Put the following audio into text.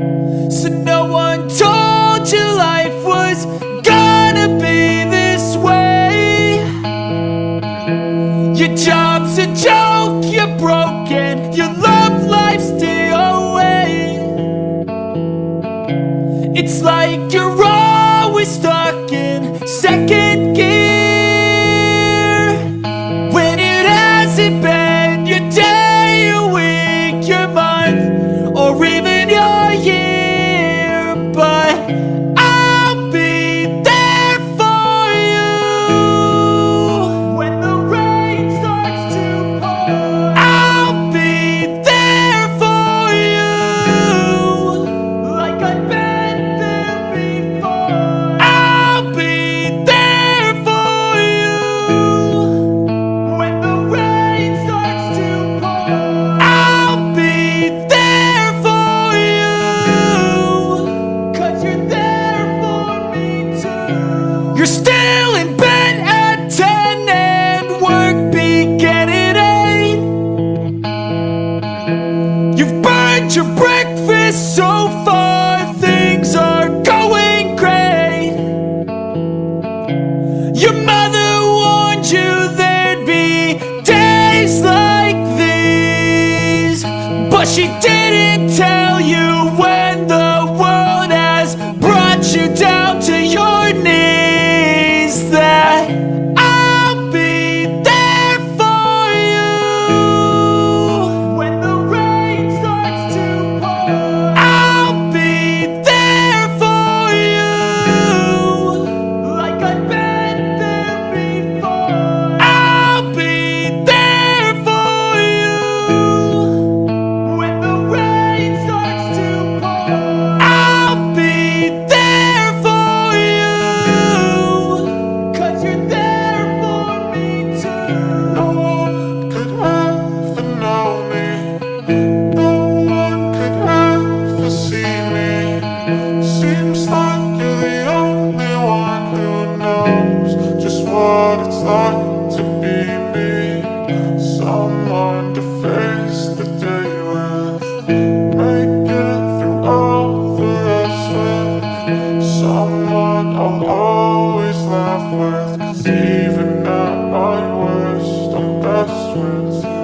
So no one told you life was gonna be this way. Your job's a joke, you're broken, your love life's D.O.A. It's like you're always stuck in second gear. When it hasn't been ate your breakfast so far, things are going great. Your mother warned you there'd be days like these, but she didn't tell you when. always left with, cause even at my worst, I'm best with you.